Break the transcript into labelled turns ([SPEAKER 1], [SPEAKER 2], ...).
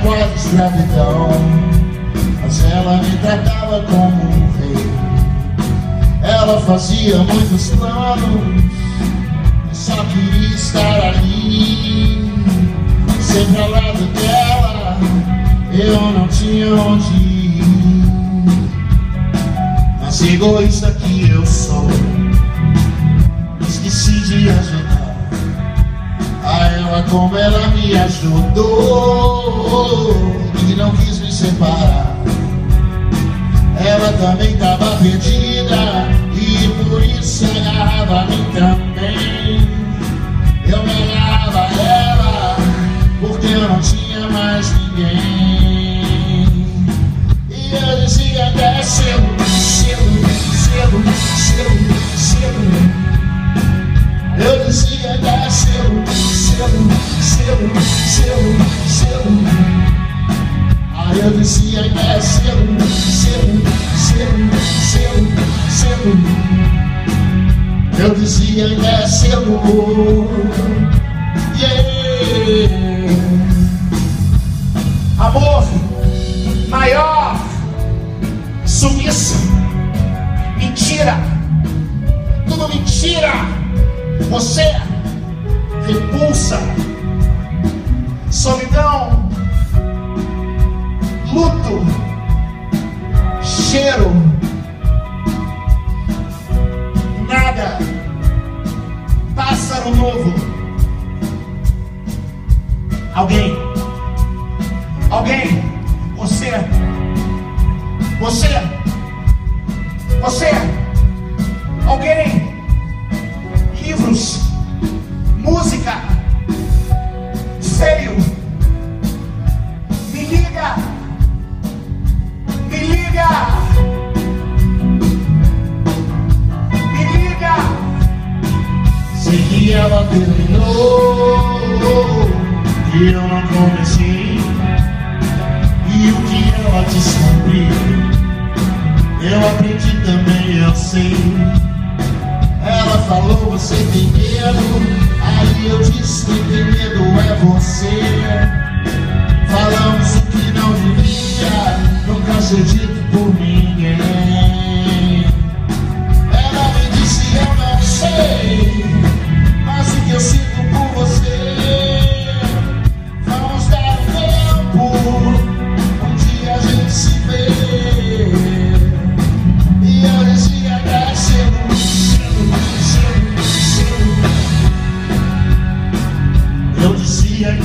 [SPEAKER 1] quase escravidão Mas ela me tratava como um rei. Ela fazia muitos planos. Só queria estar ali. Sempre ao lado dela Eu não tinha onde ir. Mas egoísta que eu como ela me ajudou. E não quis me separar. Ela também tava perdida. E por isso agarrava a mim também. Eu me agarrava ela Porque eu não tinha mais ninguém Eu dizia até cedo, cedo, cedo, cedo, cedo. Eu dizia até cedo. Yeah.
[SPEAKER 2] Amor maior, sumiço, mentira, tudo mentira. Você repulsa, solidão, cheiro, nada, pássaro novo. Alguém, alguém,
[SPEAKER 1] Sei que ela terminou E eu não comecei. E o que ela descobriu Eu aprendi também, eu sei. Ela falou, você tem medo? Aí eu disse, que tem medo é você. Falamos o que não devia Nunca senti your